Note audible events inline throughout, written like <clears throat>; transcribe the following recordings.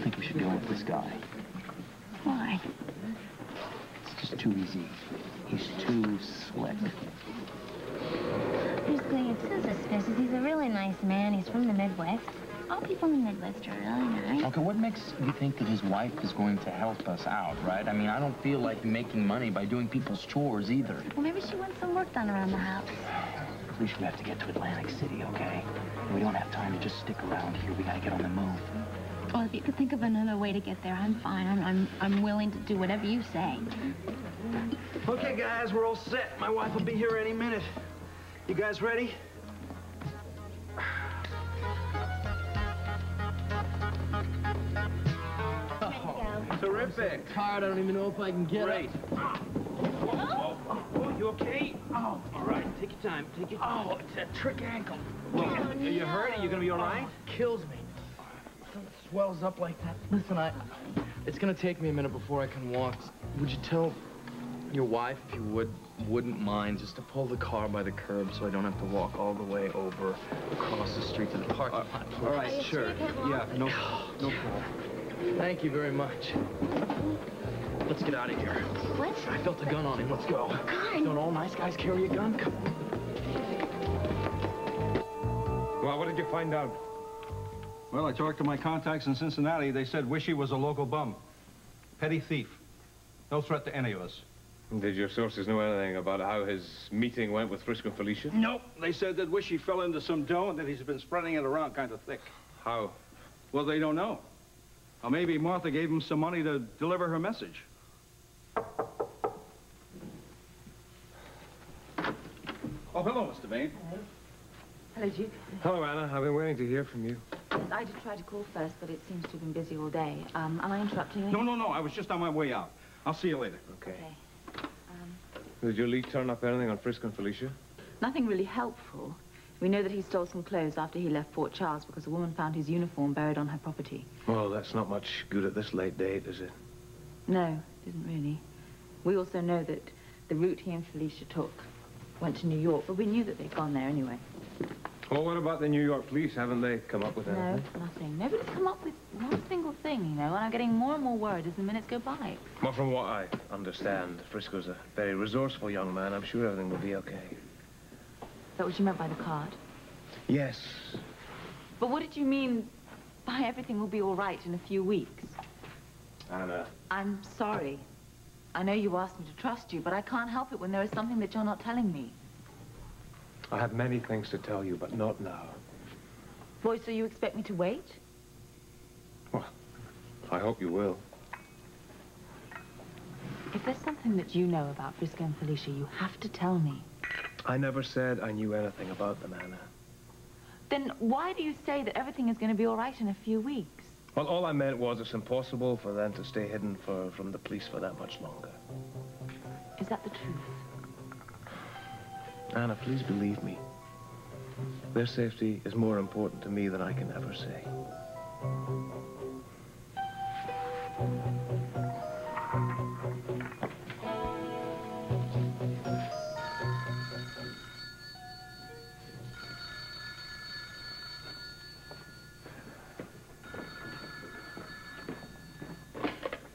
don't think we should go with this guy. Why? It's just too easy. He's too slick. The it's so suspicious. He's a really nice man. He's from the Midwest. All people in the Midwest are really nice. Okay, what makes you think that his wife is going to help us out, right? I mean, I don't feel like making money by doing people's chores either. Well, maybe she wants some work done around the house. Felicia, we have to get to Atlantic City, okay? We don't have time to just stick around here. We gotta get on the move. Well, if you could think of another way to get there, I'm fine. I'm, I'm, I'm willing to do whatever you say. Okay, guys, we're all set. My wife will be here any minute. You guys ready? Terrific. Tired, I don't even know if I can get Great. Oh, oh, you okay? Oh, all right. Take your time. Take your time. Oh, it's a trick ankle. Well, are you hurt? Are you gonna be all right? Oh, kills me. It swells up like that. Listen, I... It's gonna take me a minute before I can walk. Would you tell your wife, if you would, wouldn't mind, just to pull the car by the curb so I don't have to walk all the way over across the street to the parking lot? All right, sure. Yeah, no, no <sighs> problem. Thank you very much. Let's get out of here. What? I felt a gun on him. Let's go. God. Don't all nice guys carry a gun? Come on. Well, what did you find out? Well, I talked to my contacts in Cincinnati. They said Wishy was a local bum. Petty thief. No threat to any of us. Did your sources know anything about how his meeting went with Frisco and Felicia? Nope. They said that Wishy fell into some dough and that he's been spreading it around kind of thick. How? Well, they don't know. Or maybe Martha gave him some money to deliver her message. Oh, hello, Mr. Vane. Hello, Duke. Hello, Anna. I've been waiting to hear from you. Yes, I did try to call first, but it seems to have been busy all day. Um, am I interrupting you? No, no, no. I was just on my way out. I'll see you later. Okay. Okay. Um, Did your lead turn up anything on Frisco and Felicia? nothing really helpful. We know that he stole some clothes after he left Fort Charles because a woman found his uniform buried on her property. Well, that's not much good at this late date, is it? No, didn't really. We also know that the route he and Felicia took went to New York, but we knew that they'd gone there anyway. Well, what about the New York police? Haven't they come up with anything? No, nothing. Nobody's come up with one single thing, you know, and I'm getting more and more worried as the minutes go by. Well, from what I understand, Frisco's a very resourceful young man. I'm sure everything will be okay. Is that what you meant by the card? Yes. But what did you mean by everything will be all right in a few weeks? Anna. I'm sorry. I know you asked me to trust you, but I can't help it when there is something that you're not telling me. I have many things to tell you, but not now. Boy, so you expect me to wait? Well, I hope you will. If there's something that you know about Frisco and Felicia, you have to tell me. I never said I knew anything about them, Anna. Then why do you say that everything is going to be all right in a few weeks? Well, all I meant was it's impossible for them to stay hidden for, from the police for that much longer. Is that the truth? Anna, please believe me. Their safety is more important to me than I can ever say.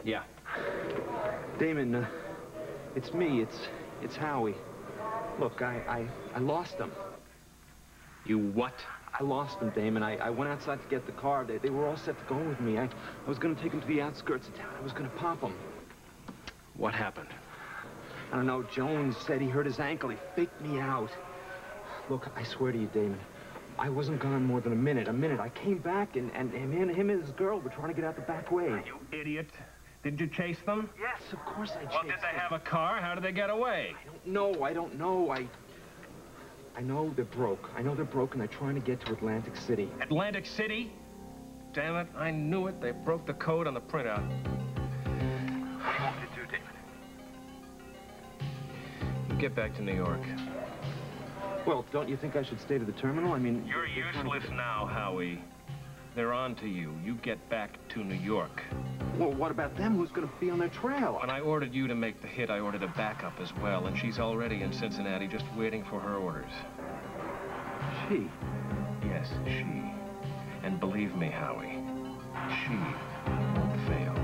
Yeah. Damon, uh, it's me. It's it's Howie. Look, I, I, I lost them. You what? I lost them, Damon. I, I went outside to get the car. They, they were all set to go with me. I, I was going to take them to the outskirts of town. I was going to pop them. What happened? I don't know. Jones said he hurt his ankle. He faked me out. Look, I swear to you, Damon, I wasn't gone more than a minute. A minute. I came back, and, and him, and him and his girl were trying to get out the back way. You idiot. Did you chase them? Yes, of course I chased them. Well, did they them. have a car? How did they get away? Don't know. I don't know. I... I know they're broke. I know they're broke, and they're trying to get to Atlantic City. Atlantic City? Damn it, I knew it. They broke the code on the printout. What do you want me to do, Damon? You get back to New York. Well, don't you think I should stay to the terminal? I mean... You're they're trying to useless now, Howie. They're on to you. You get back to New York. Well, what about them? Who's going to be on their trail? When I ordered you to make the hit, I ordered a backup as well, and she's already in Cincinnati just waiting for her orders. She? Yes, she. And believe me, Howie, she won't fail.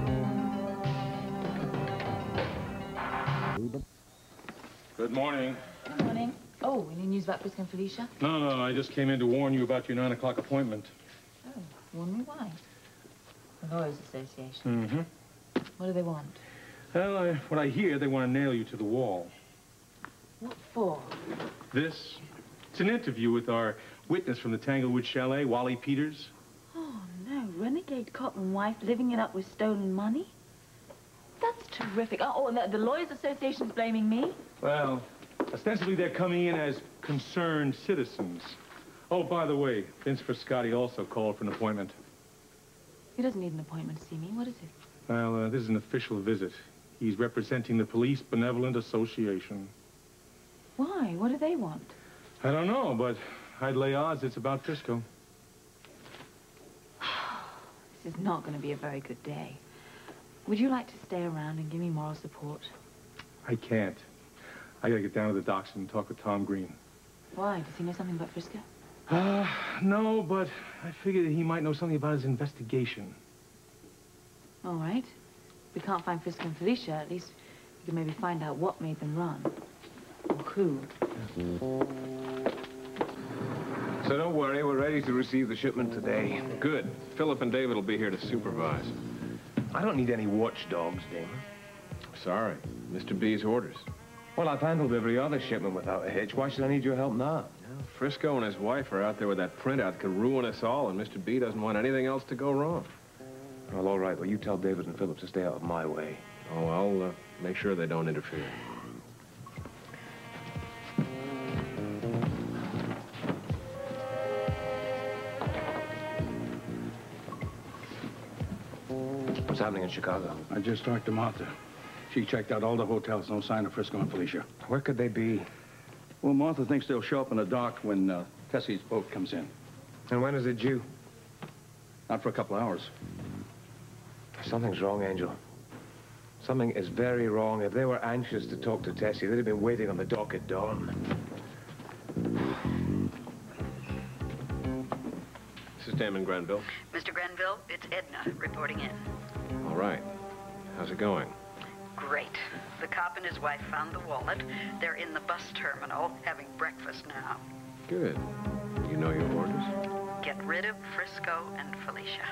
Good morning. Good morning. Oh, any news about Frisco and Felicia? No, no, I just came in to warn you about your 9 o'clock appointment. Warn me why? The Lawyers Association. Mm-hmm. What do they want? Well, I, what I hear, they want to nail you to the wall. What for? This, it's an interview with our witness from the Tanglewood Chalet, Wally Peters. Oh, no. Renegade cop and wife living it up with stolen money? That's terrific. Oh, oh and the, the Lawyers Association's blaming me? Well, ostensibly they're coming in as concerned citizens. Oh, by the way, Vince Frascati also called for an appointment. He doesn't need an appointment to see me. What is it? Well, uh, this is an official visit. He's representing the Police Benevolent Association. Why? What do they want? I don't know, but I'd lay odds it's about Frisco. <sighs> This is not going to be a very good day. Would you like to stay around and give me moral support? I can't. I gotta get down to the docks and talk with Tom Green. Why? Does he know something about Frisco? Uh, no, but I figured that he might know something about his investigation. All right. If we can't find Frisco and Felicia, at least we can maybe find out what made them run. Or who. So don't worry, we're ready to receive the shipment today. Good. Philip and David will be here to supervise. I don't need any watchdogs, Damon. Sorry. Mr. B's orders. Well, I've handled every other shipment without a hitch. Why should I need your help now? Well, Frisco and his wife are out there with that printout could ruin us all, and Mr. B doesn't want anything else to go wrong. Well, all right. Well, you tell David and Phillips to stay out of my way. Oh, I'll uh, make sure they don't interfere. What's happening in Chicago? I just talked to Martha. She checked out all the hotels, no sign of Frisco and Felicia. Where could they be? Well, Martha thinks they'll show up in the dock when uh, Tessie's boat comes in. And when is it due? Not for a couple of hours. Something's wrong, Angel. Something is very wrong. If they were anxious to talk to Tessie, they'd have been waiting on the dock at dawn. This is Damon Granville. Mr. Granville, it's Edna reporting in. All right. How's it going? Great. The cop and his wife found the wallet. They're in the bus terminal having breakfast now. Good. You know your orders? Get rid of Frisco and Felicia.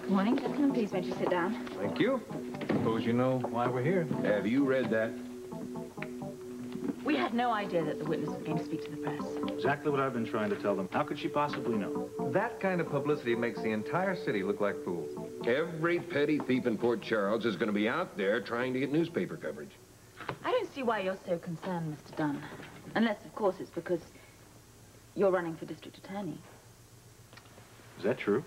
Good morning, gentlemen. Please won't you sit down? Thank you. Suppose you know why we're here. Have you read that? We had no idea that the witness was going to speak to the press. Exactly what I've been trying to tell them. How could she possibly know? That kind of publicity makes the entire city look like fools. Every petty thief in Port Charles is going to be out there trying to get newspaper coverage. I don't see why you're so concerned, Mr. Dunn. Unless, of course, it's because you're running for district attorney. Is that true?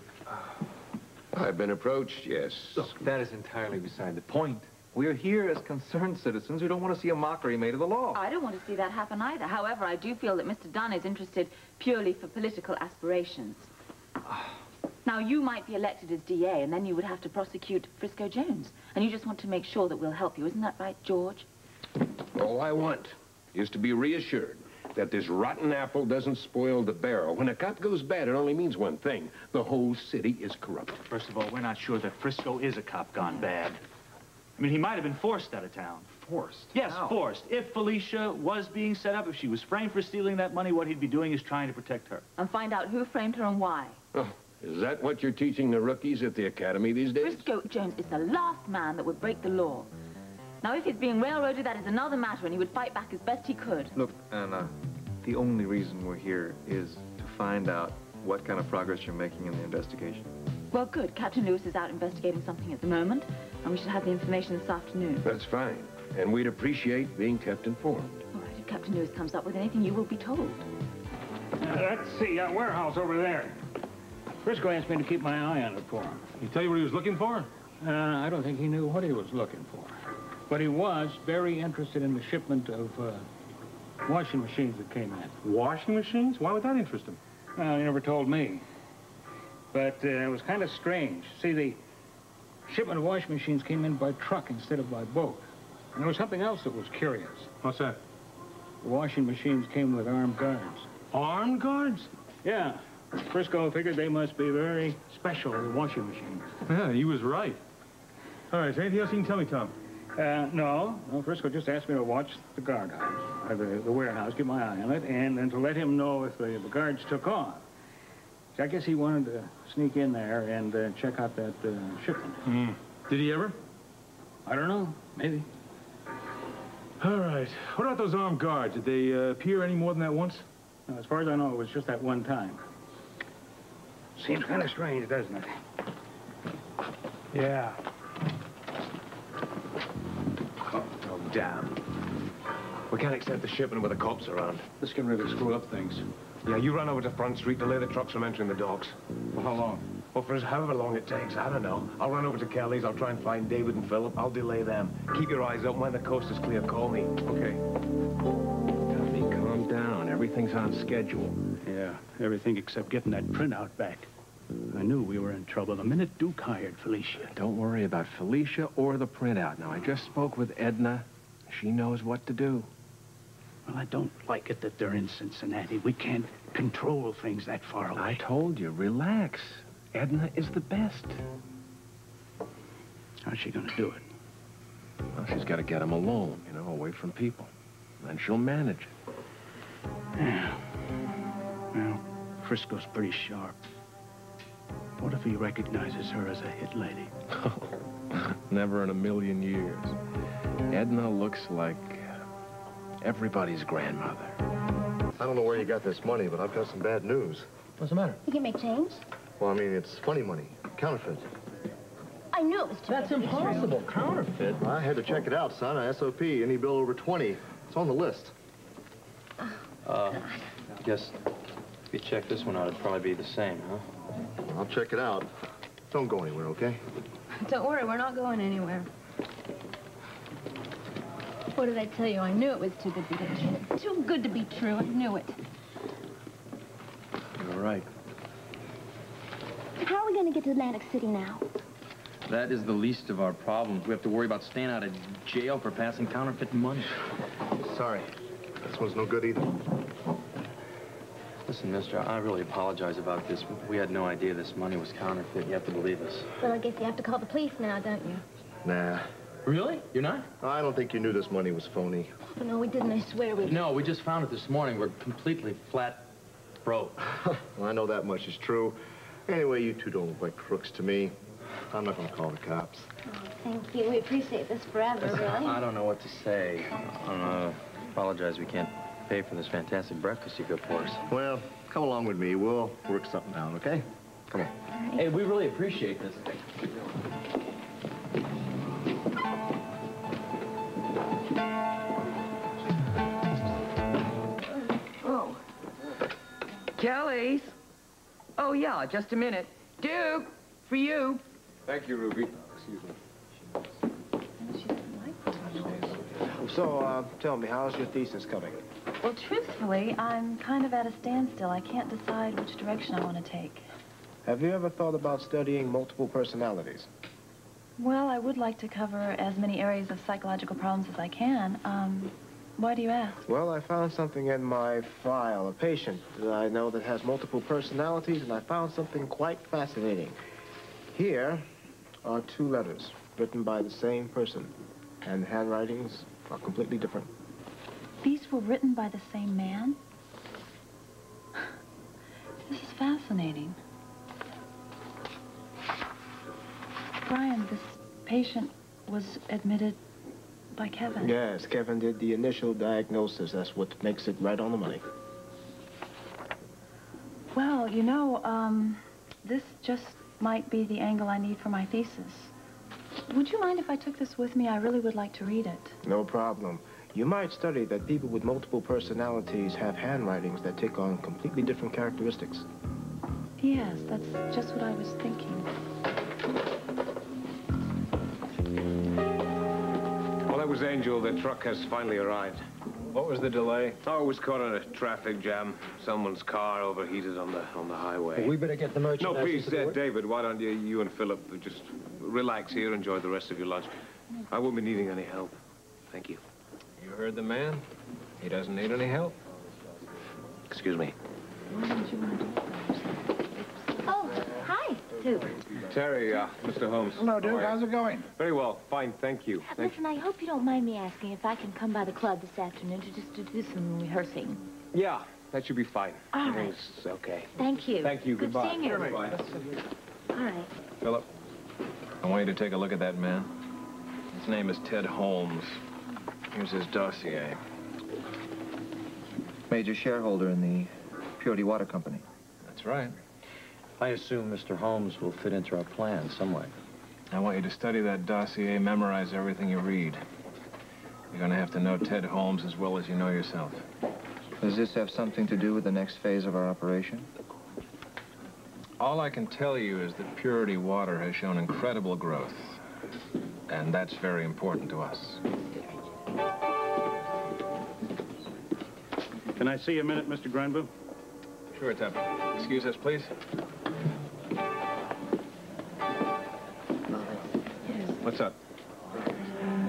I've been approached, yes. Look, that is entirely beside the point. We're here as concerned citizens who don't want to see a mockery made of the law. I don't want to see that happen either. However, I do feel that Mr. Dunn is interested purely for political aspirations. Ah. Now, you might be elected as DA, and then you would have to prosecute Frisco Jones. And you just want to make sure that we'll help you. Isn't that right, George? All I want is to be reassured that this rotten apple doesn't spoil the barrel. When a cop goes bad, it only means one thing. The whole city is corrupt. First of all, we're not sure that Frisco is a cop gone bad. I mean, he might have been forced out of town. Forced? Yes, How? forced. If Felicia was being set up, if she was framed for stealing that money, what he'd be doing is trying to protect her. And find out who framed her and why. Oh, is that what you're teaching the rookies at the academy these days? Frisco Jones is the last man that would break the law. Now, if he's being railroaded, that is another matter, and he would fight back as best he could. Look, Anna, the only reason we're here is to find out what kind of progress you're making in the investigation. Well, good. Captain Lewis is out investigating something at the moment, and we should have the information this afternoon. That's fine. And we'd appreciate being kept informed. All right, if Captain Lewis comes up with anything, you will be told. Uh, let's see, that warehouse over there. Frisco asked me to keep my eye on it for him. He tell you what he was looking for? Uh, I don't think he knew what he was looking for. But he was very interested in the shipment of uh, washing machines that came in. Washing machines? Why would that interest him? Well, he never told me. But uh, it was kind of strange. See, the shipment of washing machines came in by truck instead of by boat. And there was something else that was curious. What's that? The washing machines came with armed guards. Armed guards? Yeah. Frisco figured they must be very special washing machines. Yeah, he was right. All right, is there anything else you can tell me, Tom? Uh, no, no, Frisco just asked me to watch the guardhouse, uh, the, the warehouse, keep my eye on it, and then to let him know if the, the guards took off. So I guess he wanted to sneak in there and uh, check out that uh, shipment. Hmm. Did he ever? I don't know, maybe. All right. What about those armed guards? Did they uh, appear any more than that once? Now, as far as I know, it was just that one time. Seems kind of strange, doesn't it? Yeah. Oh, damn. We can't accept the shipment with the cops around. This can really screw up things. Yeah, you run over to Front Street, to delay the trucks from entering the docks. For how long? Well, for however long it takes, I don't know. I'll run over to Kelly's, I'll try and find David and Philip. I'll delay them. Keep your eyes open. When the coast is clear, call me. Okay. Duffy, calm down. Everything's on schedule. Yeah, everything except getting that printout back. I knew we were in trouble the minute Duke hired Felicia. Don't worry about Felicia or the printout. Now, I just spoke with Edna. She knows what to do. Well, I don't like it that they're in Cincinnati. We can't control things that far away. I told you, relax. Edna is the best. How's she gonna do it? Well, she's got to get him alone, you know, away from people. Then she'll manage it. Yeah. Well, Frisco's pretty sharp. What if he recognizes her as a hit lady? <laughs> Never in a million years. Edna looks like everybody's grandmother. I don't know where you got this money, but I've got some bad news. What's the matter? You can make change? Well, I mean, it's funny money, counterfeit. I knew it was too That's good to be true. impossible. Counterfeit. I had to check it out, son. A SOP, any bill over 20. It's on the list. Uh, I guess if you check this one out, it'd probably be the same, huh? I'll check it out. Don't go anywhere, okay? Don't worry, we're not going anywhere. What did I tell you? I knew it was too good to be true. Too good to be true. I knew it. You're right. How are we going to get to Atlantic City now? That is the least of our problems. We have to worry about staying out of jail for passing counterfeit money. Sorry. This one's no good either. Listen, mister, I really apologize about this. We had no idea this money was counterfeit. You have to believe us. Well, I guess you have to call the police now, don't you? Nah. Really? You're not? I don't think you knew this money was phony. Oh, no, we didn't. I swear we... No, we just found it this morning. We're completely flat broke. <laughs> well, I know that much is true. Anyway, you two don't look like crooks to me. I'm not going to call the cops. Oh, thank you. We appreciate this forever, really. I don't know what to say. I don't know. Apologize we can't pay for this fantastic breakfast you cooked for us. Well, come along with me. We'll work something out, okay? Come on. Hey, we really appreciate this. Kelly's. Oh, yeah, just a minute. Duke, for you. Thank you, Ruby. Excuse me. So, uh, tell me, how's your thesis coming? Well, truthfully, I'm kind of at a standstill. I can't decide which direction I want to take. Have you ever thought about studying multiple personalities? Well, I would like to cover as many areas of psychological problems as I can. Um, why do you ask? Well, I found something in my file, a patient that I know that has multiple personalities, and I found something quite fascinating. Here are two letters written by the same person, and the handwritings are completely different. These were written by the same man? <sighs> This is fascinating. Brian, this patient was admitted by Kevin. Yes, Kevin did the initial diagnosis. That's what makes it right on the money. Well, you know, um, this just might be the angle I need for my thesis. Would you mind if I took this with me? I really would like to read it. No problem. You might study that people with multiple personalities have handwritings that take on completely different characteristics. Yes, that's just what I was thinking. Angel. The truck has finally arrived. What was the delay? Oh, it was caught in a traffic jam. Someone's car overheated on the on the highway. Well, we better get the merchandise. No, please, into uh. David, why don't you, you and Philip just relax here, and enjoy the rest of your lunch. I won't be needing any help. Thank you. You heard the man? He doesn't need any help. Excuse me. why don't you Oh, hi. Too. Terry, uh, Mr. Holmes. Hello, Duke. How's it going? Very well. Fine, thank you. Thank Listen, I hope you don't mind me asking if I can come by the club this afternoon to just to do some rehearsing. Yeah, that should be fine. All right. Everything's okay. Thank you. Thank you. Good Goodbye. seeing you. Goodbye. All right. Philip, I want you to take a look at that man. His name is Ted Holmes. Here's his dossier. Major shareholder in the Purity Water Company. That's right. I assume Mr. Holmes will fit into our plan some way. I want you to study that dossier, memorize everything you read. You're gonna have to know Ted Holmes as well as you know yourself. Does this have something to do with the next phase of our operation? All I can tell you is that Purity Water has shown incredible growth. And that's very important to us. Can I see you a minute, Mr. Granville? Sure, Tep. Excuse us, please.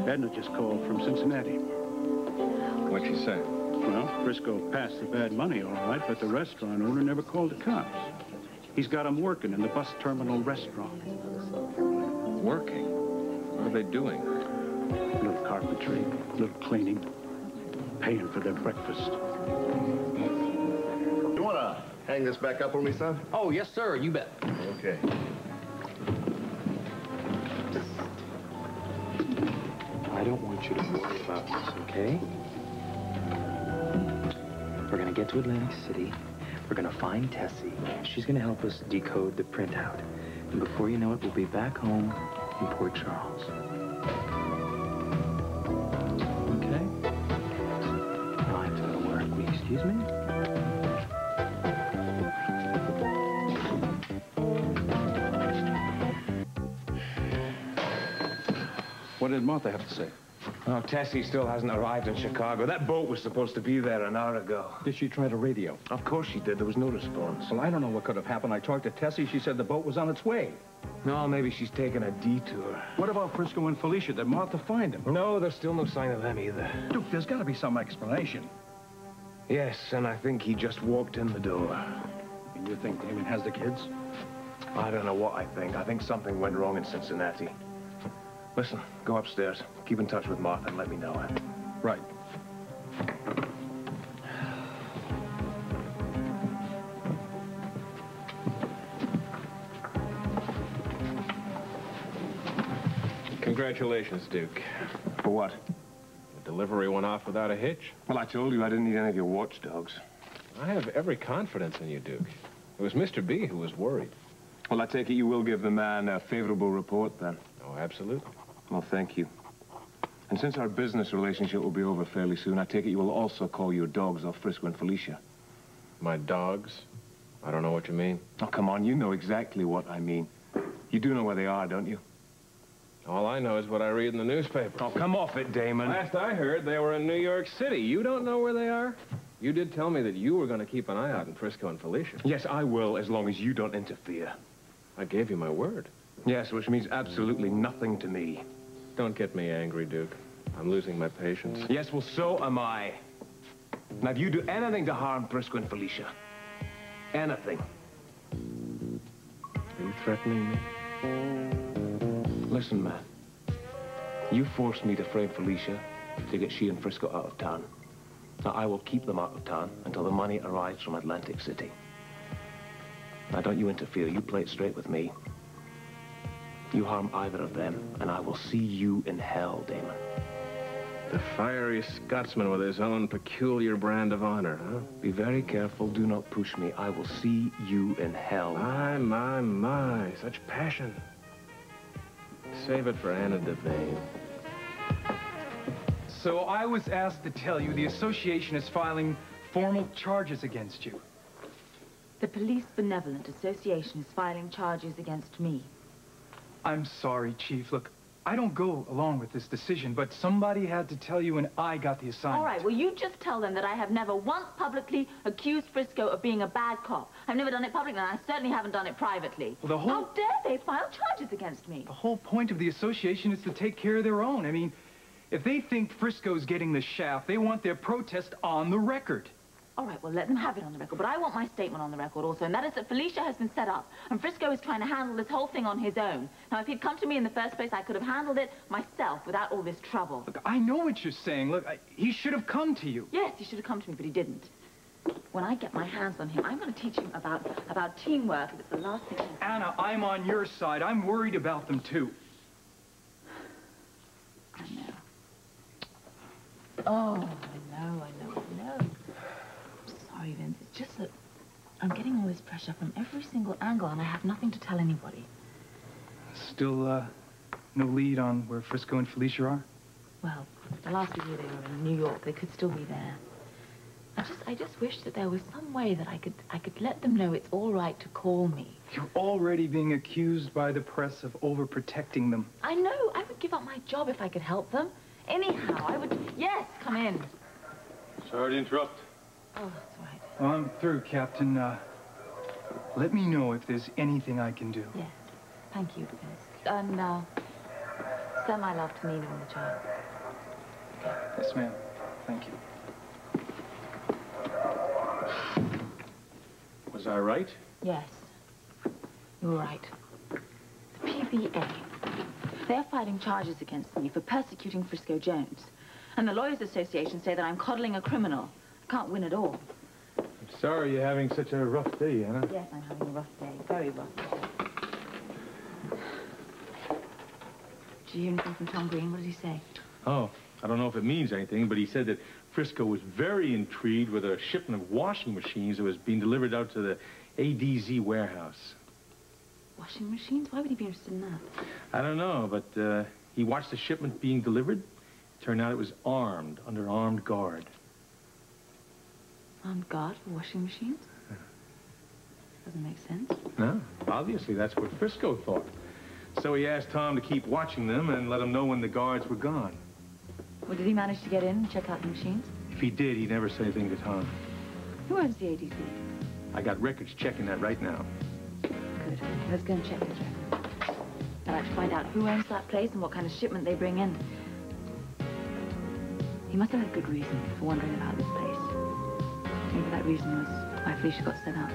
Edna just called from Cincinnati. What'd she say? Well, Frisco passed the bad money, all right, but the restaurant owner never called the cops. He's got them working in the bus terminal restaurant. Working? What are they doing? A little carpentry, a little cleaning, paying for their breakfast. You want to hang this back up for me, son? Oh, yes, sir. You bet. Okay. You to worry about this, okay? We're gonna get to Atlantic City. We're gonna find Tessie. She's gonna help us decode the printout. And before you know it, we'll be back home in Port Charles. Okay? Now I have to go to work. Will you excuse me? What did Martha have to say? Oh, Tessie still hasn't arrived in Chicago. That boat was supposed to be there an hour ago. Did she try to radio? Of course she did. There was no response. Well, I don't know what could have happened. I talked to Tessie. She said the boat was on its way. No, maybe she's taking a detour. What about Frisco and Felicia? Did Martha find them? No, there's still no sign of them either. Duke, there's got to be some explanation. Yes, and I think he just walked in the door. And you think Damon has the kids? I don't know what I think. I think something went wrong in Cincinnati. Listen, go upstairs. Keep in touch with Martha and let me know. Eh? Right. Congratulations, Duke. For what? The delivery went off without a hitch. Well, I told you I didn't need any of your watchdogs. I have every confidence in you, Duke. It was Mr. B who was worried. Well, I take it you will give the man a favorable report, then? Oh, absolutely. Well, thank you. And since our business relationship will be over fairly soon, I take it you will also call your dogs off Frisco and Felicia. My dogs? I don't know what you mean. Oh, come on, you know exactly what I mean. You do know where they are, don't you? All I know is what I read in the newspaper. Oh, come off it, Damon. Last I heard, they were in New York City. You don't know where they are? You did tell me that you were going to keep an eye out in Frisco and Felicia. Yes, I will, as long as you don't interfere. I gave you my word. Yes, which means absolutely nothing to me. Don't get me angry, Duke. I'm losing my patience. Yes, well, so am I. Now, if you do anything to harm Frisco and Felicia, anything, Are you threatening me? listen, man. You forced me to frame Felicia to get she and Frisco out of town. Now, I will keep them out of town until the money arrives from Atlantic City. Now, don't you interfere. You play it straight with me. You harm either of them, and I will see you in hell, Damon. The fiery Scotsman with his own peculiar brand of honor, huh? Be very careful. Do not push me. I will see you in hell. My, my, my. Such passion. Save it for Anna Devane. So I was asked to tell you the association is filing formal charges against you. The Police Benevolent Association is filing charges against me. I'm sorry, Chief. Look, I don't go along with this decision, but somebody had to tell you and I got the assignment. All right, well, you just tell them that I have never once publicly accused Frisco of being a bad cop. I've never done it publicly, and I certainly haven't done it privately. Well, the whole- How dare they file charges against me? The whole point of the association is to take care of their own. I mean, if they think Frisco's getting the shaft, they want their protest on the record. All right, well, let them have it on the record. But I want my statement on the record also, and that is that Felicia has been set up, and Frisco is trying to handle this whole thing on his own. Now, if he'd come to me in the first place, I could have handled it myself without all this trouble. Look, I know what you're saying. Look, I, he should have come to you. Yes, he should have come to me, but he didn't. When I get my hands on him, I'm going to teach him about, about teamwork. It's the last thing... Anna, I'm on your side. I'm worried about them, too. I know. Oh, I know, I know, I know. I'm sorry, Vince. It's just that I'm getting all this pressure from every single angle, and I have nothing to tell anybody. Still, uh, no lead on where Frisco and Felicia are? Well, the last year they were in New York. They could still be there. I just, I just wish that there was some way that I could, I could let them know it's all right to call me. You're already being accused by the press of overprotecting them. I know. I would give up my job if I could help them. Anyhow, I would... Yes, come in. Sorry to interrupt. Oh, that's right. Well, I'm through, Captain. Uh, let me know if there's anything I can do. Yes. Thank you, Vince. And, uh, send my love to Nina and the child. Yes, ma'am. Thank you. Was I right? Yes. You were right. The PVA. They're filing charges against me for persecuting Frisco Jones. And the Lawyers Association say that I'm coddling a criminal. I can't win at all. Sorry you're having such a rough day, Anna. Yes, I'm having a rough day. Very rough. Did you hear anything from Tom Green? What did he say? Oh, I don't know if it means anything, but he said that Frisco was very intrigued with a shipment of washing machines that was being delivered out to the ADZ warehouse. Washing machines? Why would he be interested in that? I don't know, but uh, he watched the shipment being delivered. Turned out it was armed, under armed guard. Um, Armed guard for washing machines? Doesn't make sense. No, obviously that's what Frisco thought. So he asked Tom to keep watching them and let him know when the guards were gone. Well, did he manage to get in and check out the machines? If he did, he never said anything to Tom. Who owns the ADZ? I got records checking that right now. Good. Let's go and check this record. I'd like to find out who owns that place and what kind of shipment they bring in. He must have had good reason for wondering about this place. Maybe that reason was why Felicia got set up.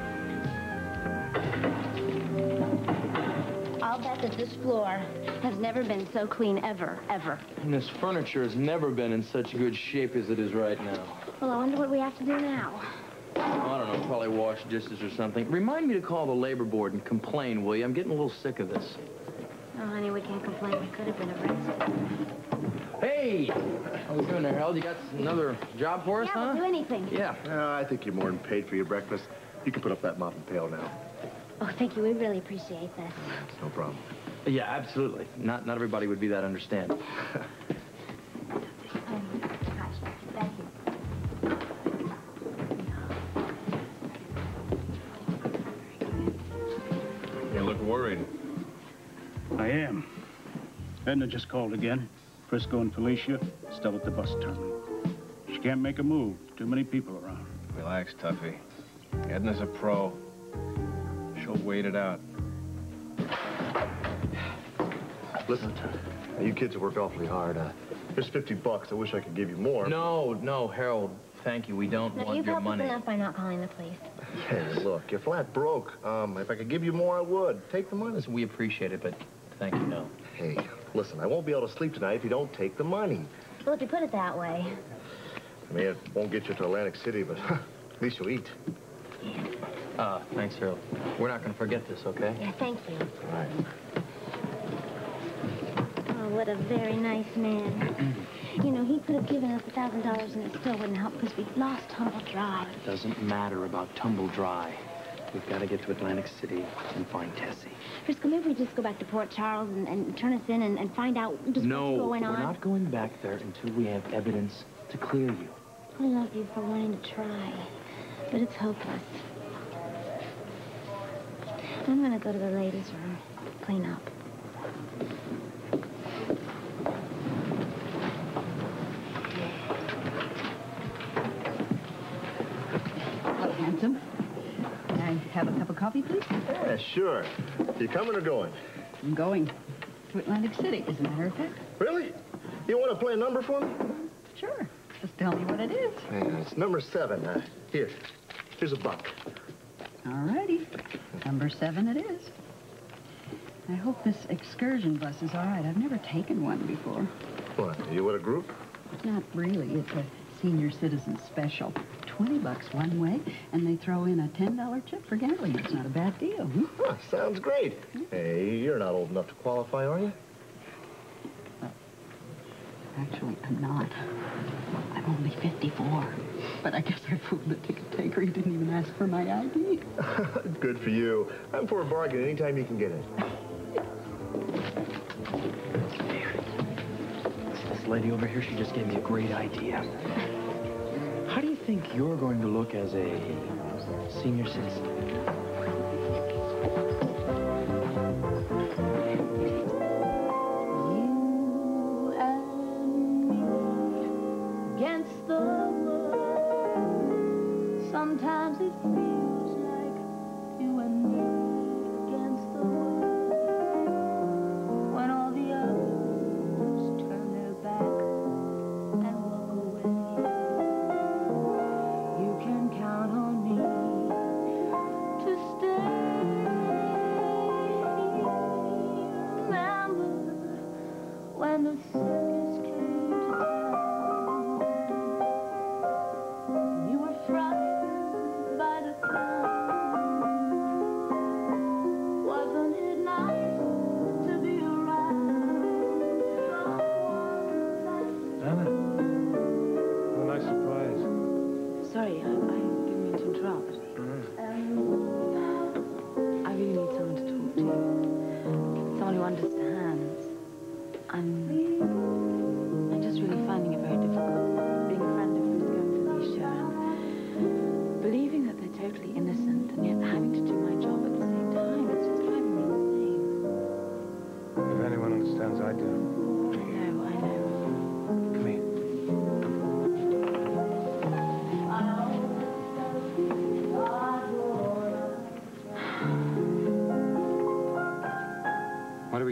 I'll bet that this floor has never been so clean ever, ever. And this furniture has never been in such good shape as it is right now. Well, I wonder what we have to do now. I don't know, probably wash dishes or something. Remind me to call the labor board and complain, will you? I'm getting a little sick of this. Oh, honey, we can't complain. We could have been arrested. Hey! How we doing there, Harold? You got another job for us, yeah, huh? we'll do anything. Yeah. Uh, I think you're more than paid for your breakfast. You can put up that mop and pail now. Oh, thank you. We really appreciate this. No problem. Yeah, absolutely. Not not everybody would be that understanding. <laughs> Edna just called again. Frisco and Felicia still at the bus terminal. She can't make a move. Too many people around. Relax, Tuffy. Edna's a pro. She'll wait it out. Listen, you kids have worked awfully hard. Uh, here's 50 bucks. I wish I could give you more. No, no, Harold. Thank you. We don't Now, want you've your helped us money. enough by not calling the police. Hey, look, you're flat broke. Um, if I could give you more, I would. Take the money. Listen, we appreciate it, but thank you, no. Hey, listen, I won't be able to sleep tonight if you don't take the money. Well, if you put it that way. I mean, it won't get you to Atlantic City, but at least you'll eat. Uh, thanks, Harold. We're not going to forget this, okay? Yeah, thank you. All right. Oh, what a very nice man. you know, he could have given us a thousand dollars and it still wouldn't help because we lost Tumble Dry. It doesn't matter about Tumble Dry. We've got to get to Atlantic City and find Tessie. Frisco, maybe we just go back to Port Charles and, and turn us in and, and find out just no, what's going on. No, we're not going back there until we have evidence to clear you. I love you for wanting to try, but it's hopeless. I'm gonna go to the ladies' room, clean up. Hello, handsome. Can I have a cup of coffee, please? Yeah, sure. You coming or going? I'm going to Atlantic City, as a matter of fact. Really? You want to play a number for me? Sure. Just tell me what it is. Yeah, it's number seven. Uh, Here. Here's a buck. All righty. Number seven it is. I hope this excursion bus is all right. I've never taken one before. What, are you with a group? Not really. It's a senior citizen special. 20 bucks one way, and they throw in a $10 chip for gambling. It's not a bad deal. Hmm? Huh, sounds great. Hey, you're not old enough to qualify, are you? Actually, I'm not. I'm only 54. But I guess I fooled the ticket taker. He didn't even ask for my ID. <laughs> Good for you. I'm for a bargain anytime you can get it. This lady over here, she just gave me a great idea. Think you're going to look as a senior citizen?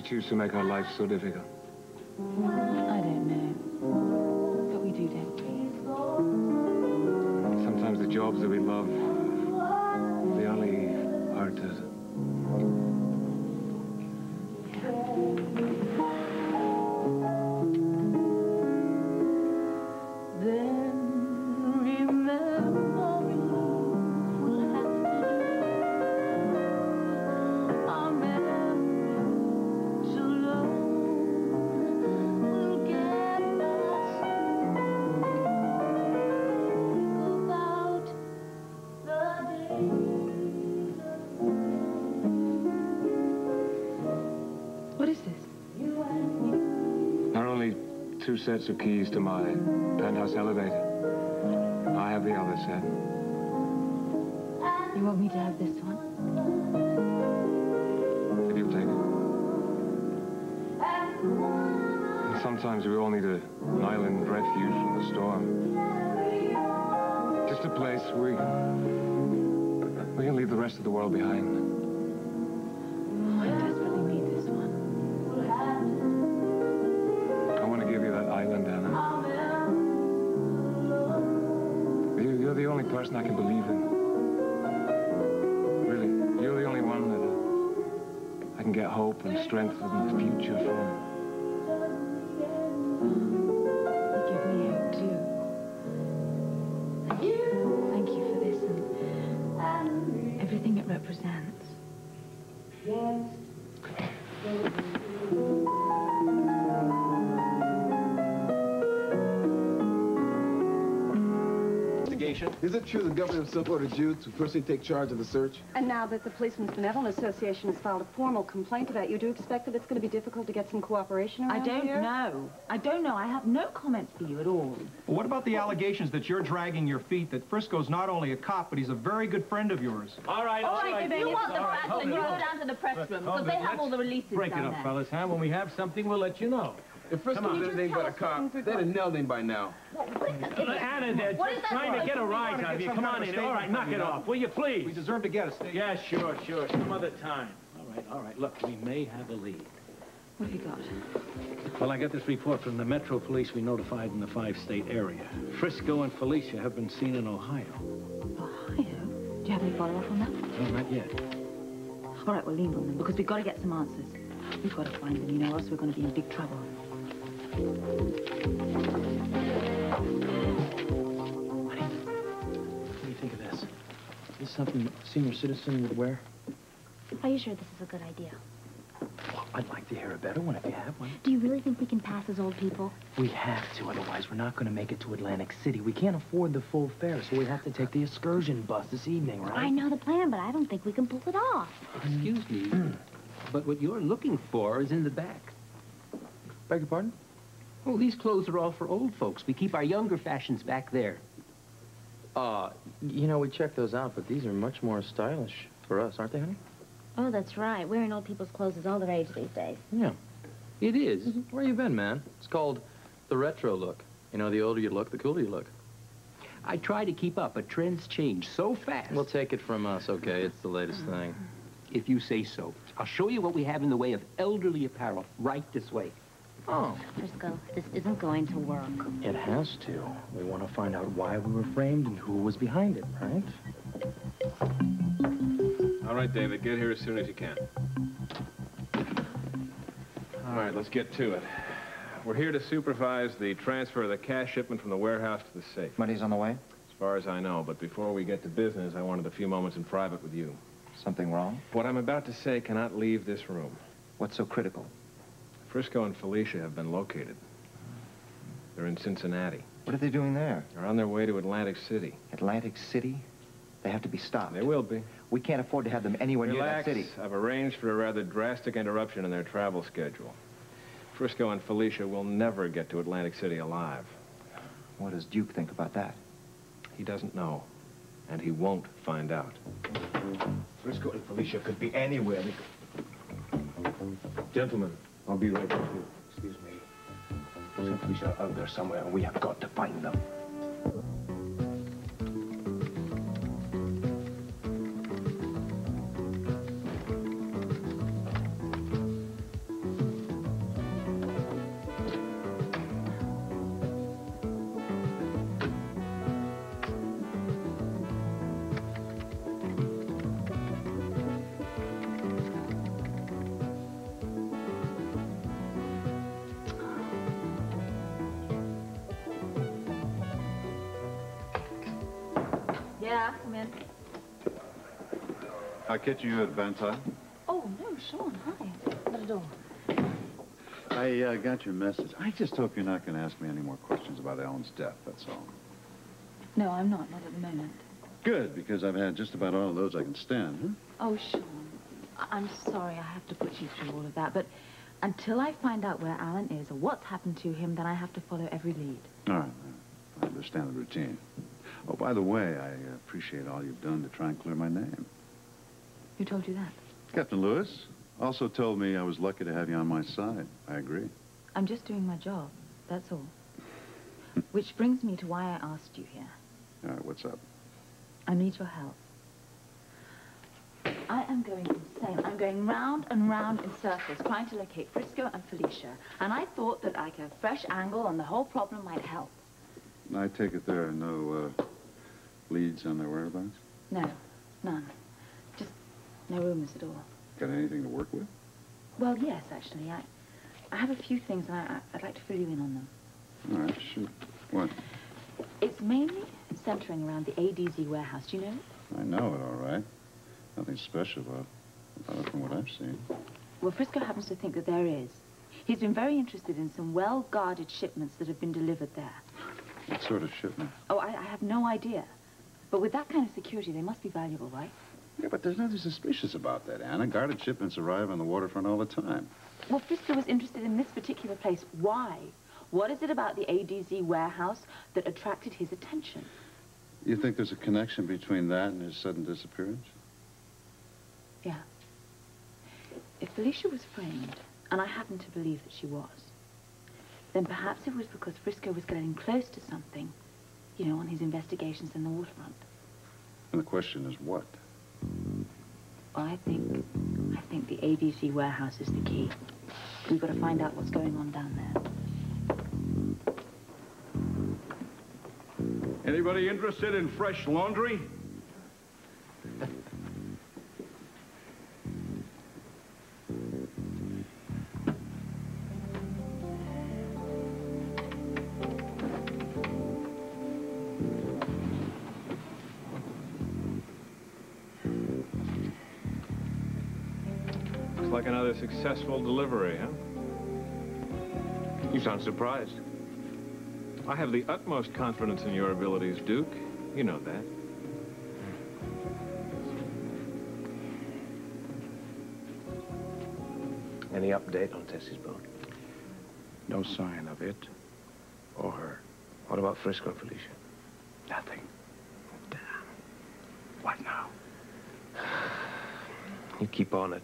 Choose to make our life so difficult? Two sets of keys to my penthouse elevator. I have the other set. You want me to have this one? If you'll take it. And sometimes we all need a, an island refuge from the storm. Just a place we we can leave the rest of the world behind. Strength and future from. You give me. Thank you. Thank you for this and um, everything it represents. Investigation. Is it true the governor himself ordered you to personally take charge of the search? And now that the Policemen's Benevolent Association has filed a formal complaint about you, do you expect that it's going to be difficult to get some cooperation around I don't here? know. I don't know. I have no comment for you at all. Well, what about the allegations that you're dragging your feet, that Frisco's not only a cop, but he's a very good friend of yours? All right, All right, if you want the All right, facts, then you go down to the press room, because they have all the releases Break it up, there. fellas, huh? When we have something, we'll let you know. If Frisco Come on. was anything but a cop, they'd have nailed him by now. Anna, they're What is just that trying to get a We rise out of you. Come on in. All right, knock it off, will you, please? We deserve to get a statement. Yeah, sure, sure. Some other time. All right, all right. Look, we may have a lead. What have you got? Well, I got this report from the Metro Police we notified in the five-state area. Frisco and Felicia have been seen in Ohio. Ohio? Do you have any follow-up on that? No, not yet. All right, we'll leave on them, because we've got to get some answers. We've got to find them, you know, or else we're going to be in big trouble. What do you think of this? Is this something a senior citizen would wear? Are you sure this is a good idea? I'd like to hear a better one if you have one. Do you really think we can pass as old people? We have to, otherwise we're not going to make it to Atlantic City. We can't afford the full fare, so we have to take the excursion bus this evening, right? I know the plan, but I don't think we can pull it off. Excuse me, but what you're looking for is in the back. Beg your pardon? Oh, these clothes are all for old folks. We keep our younger fashions back there. Uh, you know, we checked those out, but these are much more stylish for us, aren't they, honey? Oh, that's right. Wearing old people's clothes is all the rage these days. Yeah. It is. Where you been, man? It's called the retro look. You know, the older you look, the cooler you look. I try to keep up, but trends change so fast. We'll take it from us, okay? It's the latest thing. If you say so. I'll show you what we have in the way of elderly apparel right this way. Oh. Frisco, this isn't going to work. It has to. We want to find out why we were framed and who was behind it, right? All right, David, get here as soon as you can. All right, let's get to it. We're here to supervise the transfer of the cash shipment from the warehouse to the safe. Money's on the way? As far as I know, but before we get to business, I wanted a few moments in private with you. Something wrong? What I'm about to say cannot leave this room. What's so critical? Frisco and Felicia have been located. They're in Cincinnati. What are they doing there? They're on their way to Atlantic City. Atlantic City? They have to be stopped. They will be. We can't afford to have them anywhere Relax. near that city. I've arranged for a rather drastic interruption in their travel schedule. Frisco and Felicia will never get to Atlantic City alive. What does Duke think about that? He doesn't know, and he won't find out. Frisco and Felicia could be anywhere. They. Gentlemen, I'll be right with you. Excuse me. And Felicia are out there somewhere, and we have got to find them. Catch you at Van Tile? Oh, no, Sean, hi. Not at all. I uh, got your message. I just hope you're not going to ask me any more questions about Ellen's death, that's all. No, I'm not, not at the moment. Good, because I've had just about all of those I can stand, huh? Oh, Sean, I- I'm sorry I have to put you through all of that, but until I find out where Alan is or what's happened to him, then I have to follow every lead. All right, I understand the routine. Oh, by the way, I appreciate all you've done to try and clear my name. Who told you that? Captain Lewis also told me I was lucky to have you on my side. I agree. I'm just doing my job, that's all. Which brings me to why I asked you here. All right, what's up? I need your help. I am going insane. I'm going round and round in circles trying to locate Frisco and Felicia. And I thought that like a fresh angle on the whole problem might help. I take it there are no uh, leads on their whereabouts? No, none. No rumors at all. Got anything to work with? Well, yes, actually. I, I have a few things and I, I'd like to fill you in on them. All right, shoot. What? It's mainly centering around the ADZ warehouse. Do you know it? I know it, all right. Nothing special about, about it from what I've seen. Well, Frisco happens to think that there is. He's been very interested in some well-guarded shipments that have been delivered there. What sort of shipment? Oh, I, I have no idea. But with that kind of security, they must be valuable, right? Yeah, but there's nothing suspicious about that, Anna. Guarded shipments arrive on the waterfront all the time. Well, Frisco was interested in this particular place. Why? What is it about the ADZ warehouse that attracted his attention? You think there's a connection between that and his sudden disappearance? Yeah. If Felicia was framed, and I happen to believe that she was, then perhaps it was because Frisco was getting close to something, you know, on his investigations in the waterfront. And the question is what? Well, I think, I think the ADZ warehouse is the key. We've got to find out what's going on down there. Anybody interested in fresh laundry? Like another successful delivery, huh? You sound surprised. I have the utmost confidence in your abilities, Duke. You know that. Any update on Tessie's boat? No sign of it or her. What about Frisco and Felicia? Nothing. Damn. What now? You keep on it.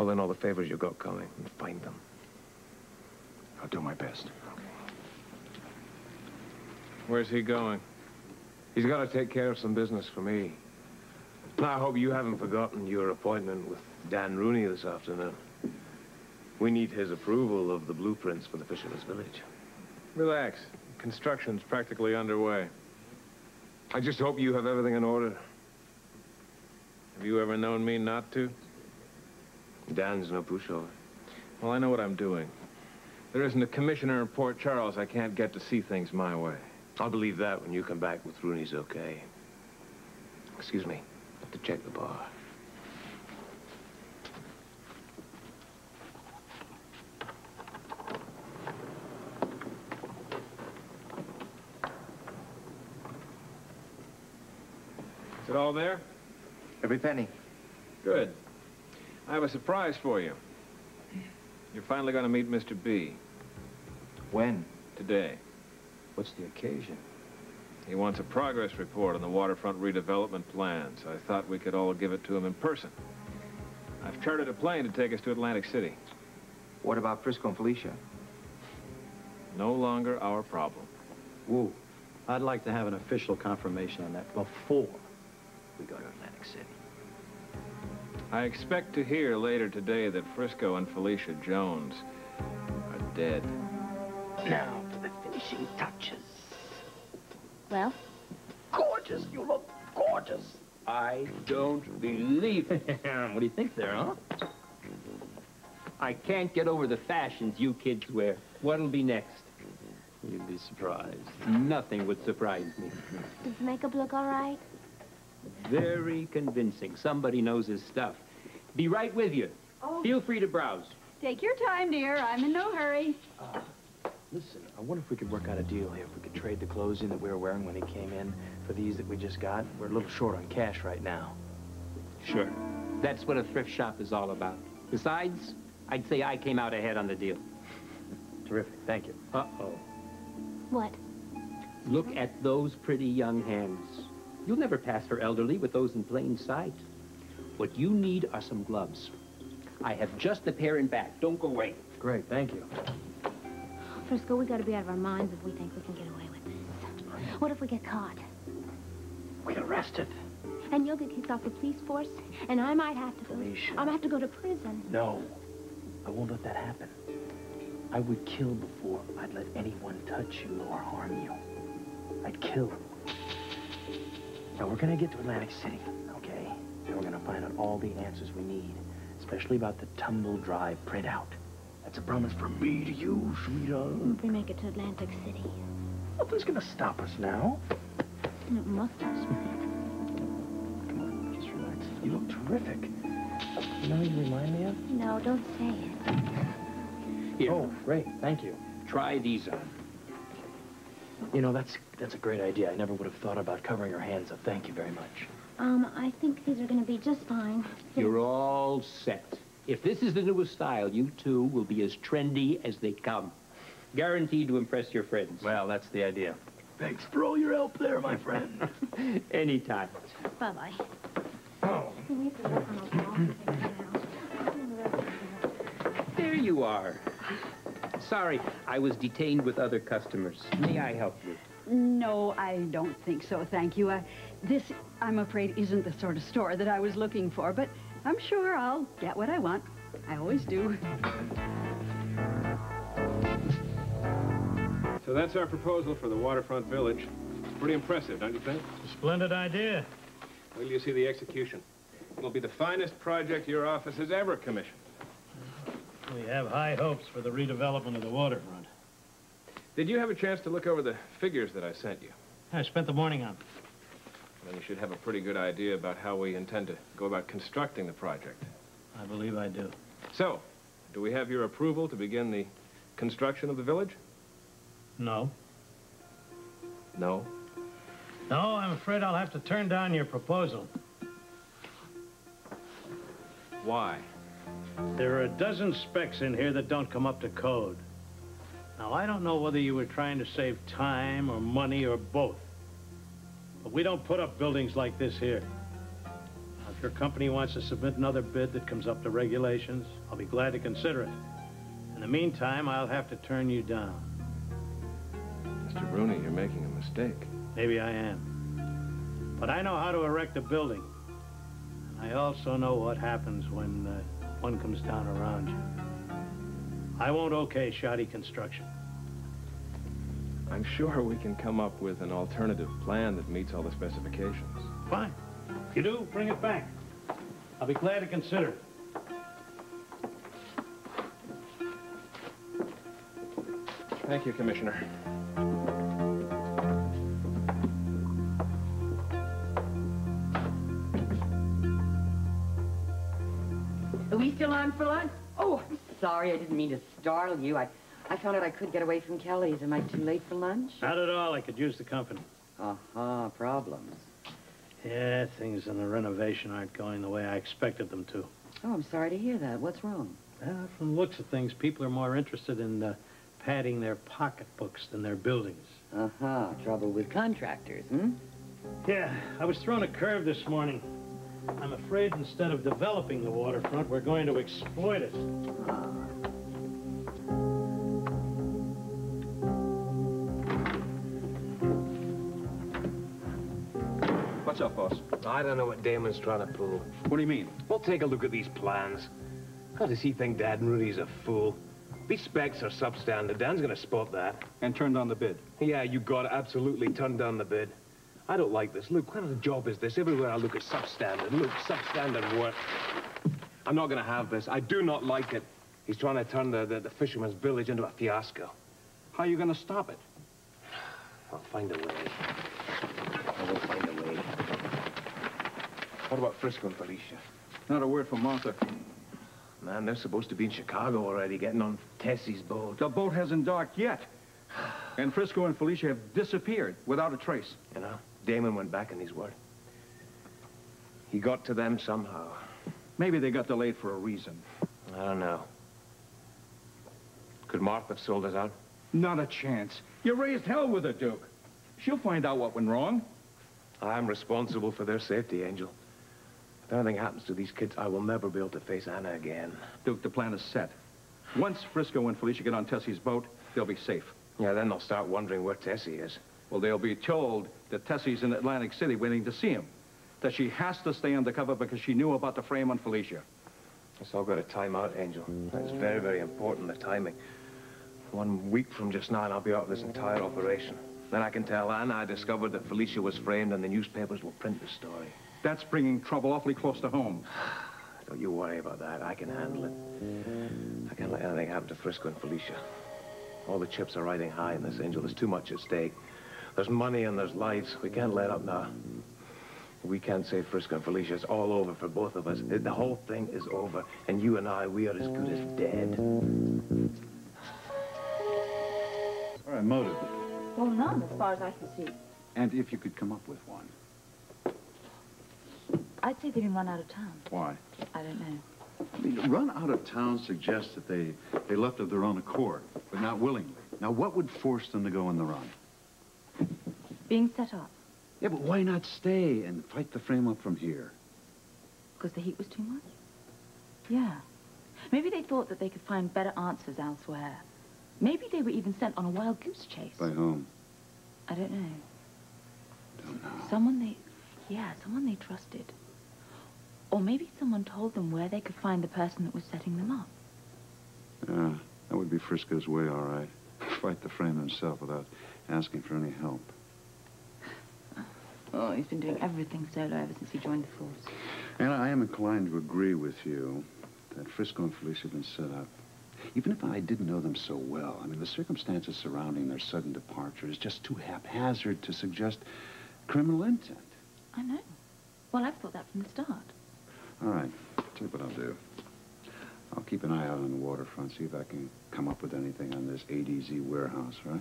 Call in all the favors you got coming and find them. I'll do my best. Where's he going? He's got to take care of some business for me. Now, I hope you haven't forgotten your appointment with Dan Rooney this afternoon. We need his approval of the blueprints for the Fisherman's Village. Relax. Construction's practically underway. I just hope you have everything in order. Have you ever known me not to? Dan's no pushover. Well, I know what I'm doing. There isn't a commissioner in Port Charles I can't get to see things my way. I'll believe that when you come back with Rooney's okay. Excuse me. I have to check the bar. Is it all there? Every penny. Good. I have a surprise for you. You're finally going to meet Mr. B. When? Today. What's the occasion? He wants a progress report on the waterfront redevelopment plans. I thought we could all give it to him in person. I've chartered a plane to take us to Atlantic City. What about Frisco and Felicia? No longer our problem. Woo. I'd like to have an official confirmation on that before we go to Atlantic City. I expect to hear later today that Frisco and Felicia Jones are dead. Now for the finishing touches. Well? Gorgeous. You look gorgeous. I don't believe it. <laughs> what do you think there, huh? I can't get over the fashions you kids wear. What'll be next? You'd be surprised. Nothing would surprise me. Does the makeup look all right? Very convincing. Somebody knows his stuff. Be right with you. Oh. Feel free to browse. Take your time, dear. I'm in no hurry. Uh, listen, I wonder if we could work out a deal here. If we could trade the clothes in that we were wearing when he came in for these that we just got. We're a little short on cash right now. Sure. That's what a thrift shop is all about. Besides, I'd say I came out ahead on the deal. <laughs> Terrific. Thank you. Uh-oh. What? Look at those pretty young hands. You'll never pass for elderly with those in plain sight. What you need are some gloves. I have just the pair in back. Don't go away. Great, thank you. Frisco, we gotta be out of our minds if we think we can get away with this. What if we get caught? We get arrested. And you'll get kicked off the police force, and I might have to go. Felicia. I might have to go to prison. No. I won't let that happen. I would kill before I'd let anyone touch you or harm you. I'd kill. Now, we're gonna get to Atlantic City, okay? And we're gonna find out all the answers we need, especially about the Tumble Drive printout. That's a promise from me to you, sweetheart. If we make it to Atlantic City. Nothing's gonna stop us now. It must us. Come on, just relax. You look terrific. You know who you remind me of? No, don't say it. Here. Oh, great. Thank you. Try these on. You know, that's that's a great idea. I never would have thought about covering her hands up. Thank you very much. Um, I think these are gonna be just fine. You're all set. If this is the newest style, you two will be as trendy as they come. Guaranteed to impress your friends. Well, that's the idea. Thanks for all your help there, my friend. <laughs> Anytime. Bye-bye. Oh. There you are. Sorry, I was detained with other customers. May I help you? No, I don't think so, thank you. I, this, I'm afraid, isn't the sort of store that I was looking for, but I'm sure I'll get what I want. I always do. So that's our proposal for the waterfront village. Pretty impressive, don't you think? Splendid idea. Wait till you see the execution. It'll be the finest project your office has ever commissioned. We have high hopes for the redevelopment of the waterfront. Did you have a chance to look over the figures that I sent you? I spent the morning on. Them. Then you should have a pretty good idea about how we intend to go about constructing the project. I believe I do. So, do we have your approval to begin the construction of the village? No. No. No, I'm afraid I'll have to turn down your proposal. Why? There are a dozen specs in here that don't come up to code. Now, I don't know whether you were trying to save time or money or both. But we don't put up buildings like this here. Now, if your company wants to submit another bid that comes up to regulations, I'll be glad to consider it. In the meantime, I'll have to turn you down. Mr. Rooney, you're making a mistake. Maybe I am. But I know how to erect a building. And I also know what happens when uh, one comes down around you. I won't okay shoddy construction. I'm sure we can come up with an alternative plan that meets all the specifications. Fine. If you do, bring it back. I'll be glad to consider it. Thank you, Commissioner. For lunch? Oh, I'm sorry. I didn't mean to startle you. I, I found out I could get away from Kelly's. Am I too late for lunch? Not at all. I could use the company. Uh-huh. Problems. Yeah, things in the renovation aren't going the way I expected them to. Oh, I'm sorry to hear that. What's wrong? Well, from the looks of things, people are more interested in uh, padding their pocketbooks than their buildings. Uh-huh. Trouble with contractors, hmm? Yeah, I was thrown a curve this morning. I'm afraid instead of developing the waterfront, we're going to exploit it. What's up, boss? I don't know what Damon's trying to pull. What do you mean? Well, take a look at these plans. How does he think Dan Rooney's a fool? These specs are substandard. Dan's gonna spot that. And turn down the bid. Yeah, you got it. Absolutely turn down the bid. I don't like this. Look, what kind of job is this? Everywhere I look at substandard. Look, substandard work. I'm not gonna have this. I do not like it. He's trying to turn the, the, the fisherman's village into a fiasco. How are you gonna stop it? I'll find a way. I will find a way. What about Frisco and Felicia? Not a word from Martha. Man, they're supposed to be in Chicago already, getting on Tessie's boat. The boat hasn't docked yet. And Frisco and Felicia have disappeared without a trace. You know, Damon went back on his word. He got to them somehow. Maybe they got delayed for a reason. I don't know. Could Martha have sold us out? Not a chance. You raised hell with her, Duke. She'll find out what went wrong. I'm responsible for their safety, Angel. If anything happens to these kids, I will never be able to face Anna again. Duke, the plan is set. Once Frisco and Felicia get on Tessie's boat, they'll be safe. Yeah, then they'll start wondering where Tessie is. Well, they'll be told that Tessie's in Atlantic City waiting to see him. That she has to stay undercover because she knew about the frame on Felicia. It's all got a time out, Angel. That's very, very important, the timing. One week from just now, and I'll be out of this entire operation. Then I can tell Anna I discovered that Felicia was framed and the newspapers will print the story. That's bringing trouble awfully close to home. <sighs> Don't you worry about that. I can handle it. I can't let anything happen to Frisco and Felicia. All the chips are riding high in this, Angel. There's too much at stake. There's money and there's lives. We can't let up now. We can't save Frisco and Felicia. It's all over for both of us. It- the whole thing is over. And you and I, we are as good as dead. All right, motive. Well, none, as far as I can see. And if you could come up with one. I'd say they've been run out of town. Why? I don't know. I mean, run out of town suggests that they, they left of their own accord, but not willingly. Now, what would force them to go on the run? Being set up Yeah, but why not stay and fight the frame up from here? because the heat was too much? Yeah. Maybe they thought that they could find better answers elsewhere. Maybe they were even sent on a wild goose chase. By whom? I don't know. Don't know. Someone they... Yeah, someone they trusted. Or maybe someone told them where they could find the person that was setting them up. Yeah, that would be Frisco's way, all right. <laughs> Fight the frame himself without asking for any help. Oh, he's been doing everything solo ever since he joined the force. And I am inclined to agree with you that Frisco and Felicia have been set up. Even if I didn't know them so well, I mean, the circumstances surrounding their sudden departure is just too haphazard to suggest criminal intent. I know. Well, I've thought that from the start. All right, tell you what I'll do. I'll keep an eye out on the waterfront, see if I can come up with anything on this ADZ warehouse, right?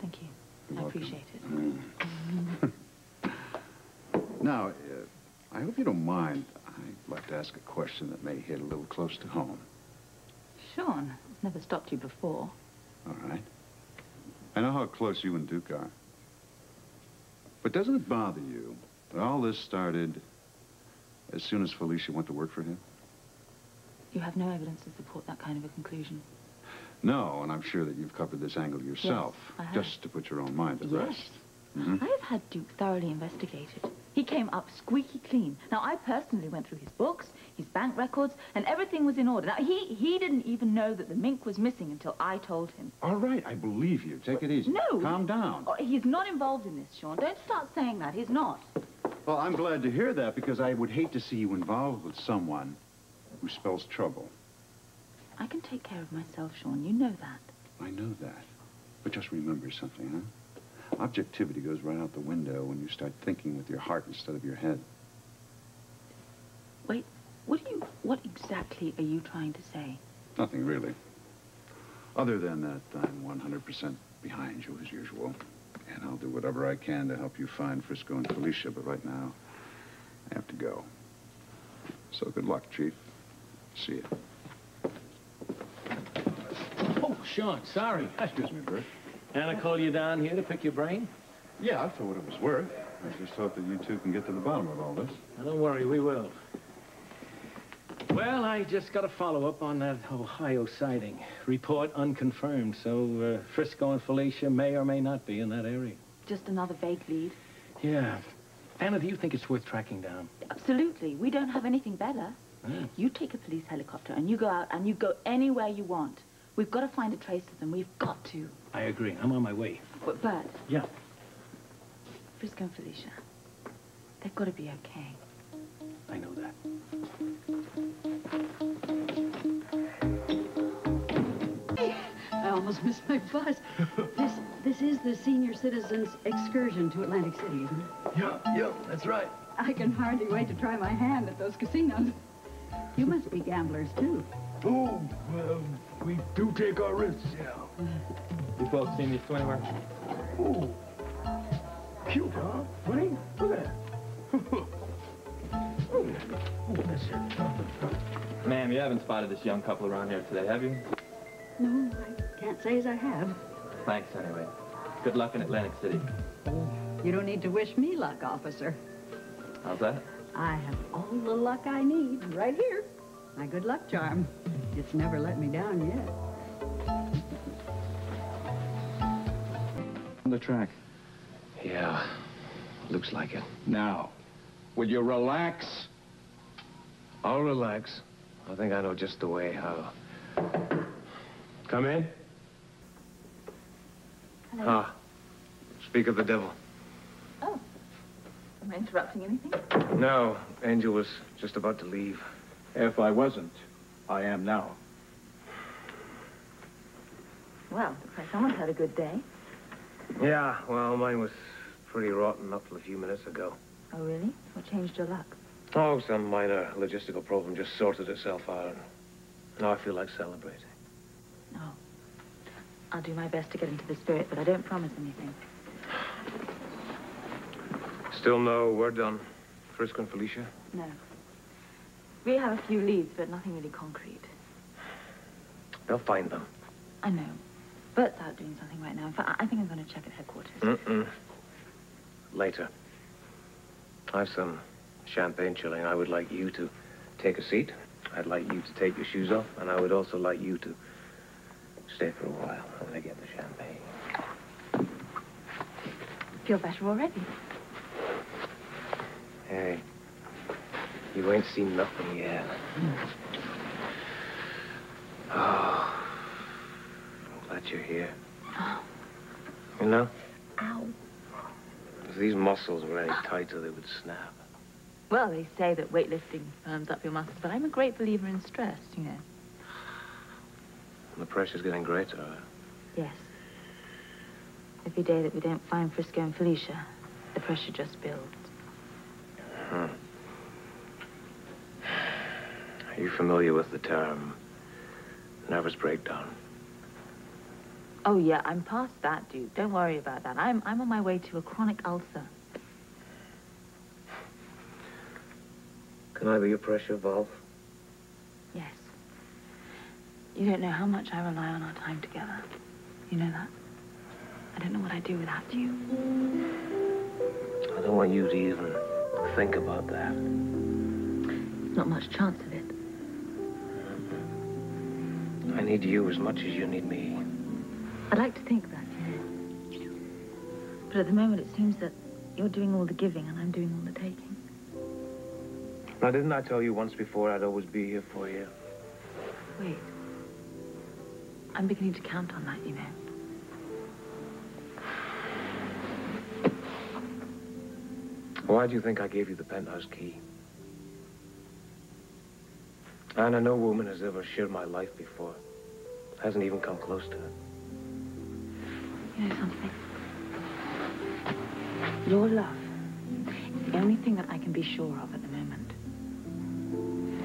Thank you. You're I welcome. appreciate it. <laughs> Now, uh, I hope you don't mind. I'd like to ask a question that may hit a little close to home. Sean, it's never stopped you before. All right. I know how close you and Duke are. But doesn't it bother you that all this started as soon as Felicia went to work for him? You have no evidence to support that kind of a conclusion. No, and I'm sure that you've covered this angle yourself, I have. just to put your own mind at Yes. rest. Mhm. I have had Duke thoroughly investigated. He came up squeaky clean. Now, I personally went through his books, his bank records, and everything was in order. Now, he, he didn't even know that the mink was missing until I told him. All right, I believe you. Take it easy. No. Calm down. Oh, he's not involved in this, Sean. Don't start saying that. He's not. Well, I'm glad to hear that because I would hate to see you involved with someone who spells trouble. I can take care of myself, Sean. You know that. I know that. But just remember something, huh? Objectivity goes right out the window when you start thinking with your heart instead of your head. Wait, what do you, what exactly are you trying to say? Nothing really. Other than that, I'm 100% behind you as usual. And I'll do whatever I can to help you find Frisco and Felicia, but right now, I have to go. So good luck, Chief. See you. Oh, Sean, sorry. Excuse me, Bert. Anna called you down here to pick your brain? Yeah, for what it was worth. I just hope that you two can get to the bottom of all this. Now, don't worry, we will. Well, I just got a follow-up on that Ohio sighting. Report unconfirmed, so uh, Frisco and Felicia may or may not be in that area. Just another vague lead? Yeah. Anna, do you think it's worth tracking down? Absolutely. We don't have anything better. Hmm. You take a police helicopter and you go out and you go anywhere you want. We've got to find a trace of them. We've got to. I agree. I'm on my way. But Yeah. Frisco and Felicia, they've got to be okay. I know that. I almost missed my bus. <laughs> this this is the senior citizens excursion to Atlantic City, isn't it? Yeah, yeah, that's right. I can hardly wait to try my hand at those casinos. You must be gamblers, too. Oh, well, we do take our risks, yeah. Mm. You folks seen me swim anywhere? Ooh. cute, huh? Funny? Look at that. oh, that's it. Ma'am, you haven't spotted this young couple around here today, have you? No, I can't say as I have. Thanks, anyway. Good luck in Atlantic City. You don't need to wish me luck, officer. How's that? I have all the luck I need right here. My good luck charm. It's never let me down yet. The track. Yeah, looks like it. Now, will you relax? I'll relax. I think I know just the way how. Come in. Hello. Ah, speak of the devil. Oh. Am I interrupting anything? No, Angel was just about to leave. If I wasn't, I am now. Well, looks like someone's had a good day. Yeah, well, mine was pretty rotten up till a few minutes ago. Oh, really? What changed your luck? Oh, some minor logistical problem just sorted itself out. Now I feel like celebrating. No. I'll do my best to get into the spirit, but I don't promise anything. Still no word on Frisco and Felicia? No. We have a few leads, but nothing really concrete. They'll find them. I know. Bert's out doing something right now. In fact, I think I'm going to check at headquarters. Mm-mm. Later. I've some champagne chilling. I would like you to take a seat. I'd like you to take your shoes off, and I would also like you to stay for a while when I get the champagne. Feel better already. Hey, you ain't seen nothing yet. Hmm. Oh, I'm you're here. Oh, You know, ow. if these muscles were any tighter, they would snap. Well, they say that weightlifting firms up your muscles, but I'm a great believer in stress, you know. And the pressure's getting greater. Yes. Every day that we don't find Frisco and Felicia, the pressure just builds. Hmm. Are you familiar with the term Nervous breakdown. Oh, yeah, I'm past that, Duke. Don't worry about that. I'm, I'm on my way to a chronic ulcer. Can I be your pressure valve? Yes. You don't know how much I rely on our time together. You know that? I don't know what I'd do without you. I don't want you to even think about that. There's not much chance of it. I need you as much as you need me. I'd like to think that. But at the moment, it seems that you're doing all the giving and I'm doing all the taking. Now, didn't I tell you once before I'd always be here for you? Wait. I'm beginning to count on that, you know. Why do you think I gave you the penthouse key? Anna, no woman has ever shared my life before. Hasn't even come close to it. You something? Your love is the only thing that I can be sure of at the moment.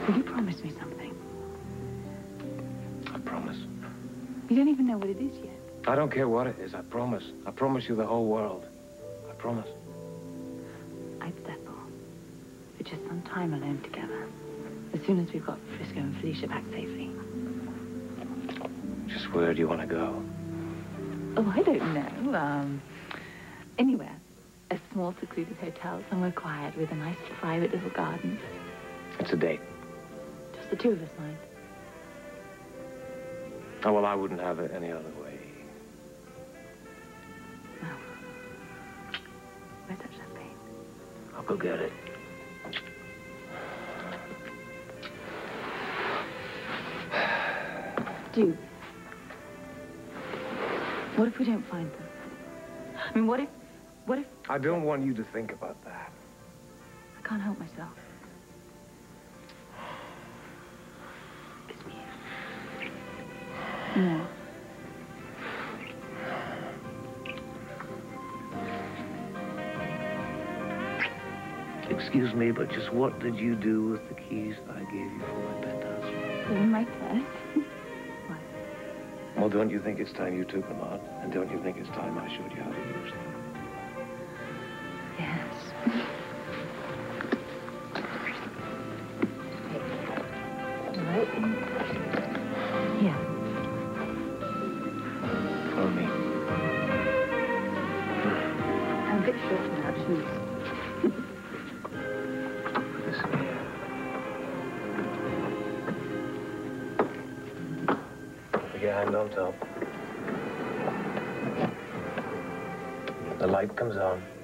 Will you promise me something? I promise. You don't even know what it is yet. I don't care what it is. I promise. I promise you the whole world. I promise. I'd settle for just some time alone together. As soon as we've got Frisco and Felicia back safely. Just where do you want to go? Oh, I don't know. Um, anywhere. A small, secluded hotel, somewhere quiet with a nice private little garden. It's a date. Just the two of us, mind. Oh, well, I wouldn't have it any other way. Where's that champagne? I'll go get it. Duke. What if we don't find them? I mean, what if... What if... I don't want you to think about that. I can't help myself. No. Excuse me, but just what did you do with the keys I gave you for my penthouse? They're in my purse. <laughs> Well, don't you think it's time you took them out? And don't you think it's time I showed you how to use them? Light comes on.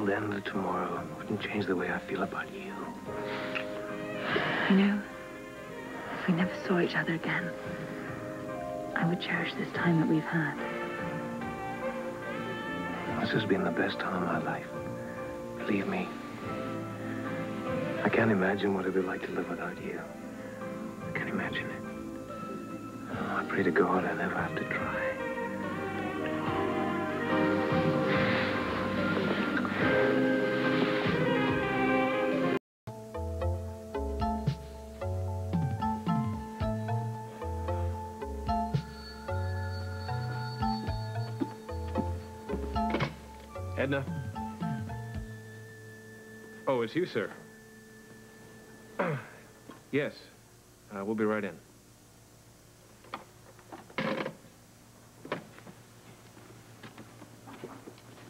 If the whole world ended tomorrow, it wouldn't change the way I feel about you. You know, if we never saw each other again, I would cherish this time that we've had. This has been the best time of my life. Believe me. I can't imagine what it'd be like to live without you. I can't imagine it. I pray to God I never have to try. It's you, sir. <clears throat> yes. Uh, we'll be right in.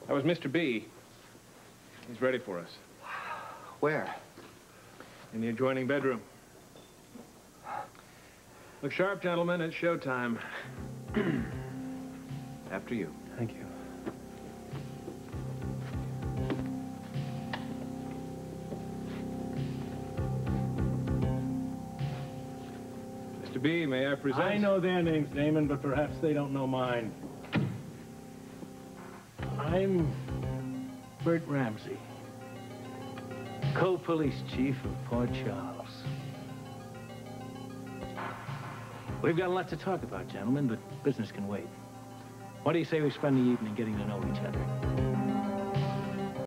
That was Mr. B. He's ready for us. Where? In the adjoining bedroom. Look sharp, gentlemen. It's showtime. <clears throat> After you. Thank you. May I present? I know their names, Damon, but perhaps they don't know mine. I'm Bert Ramsey, co-police chief of Port Charles. We've got a lot to talk about, gentlemen, but business can wait. What do you say we spend the evening getting to know each other?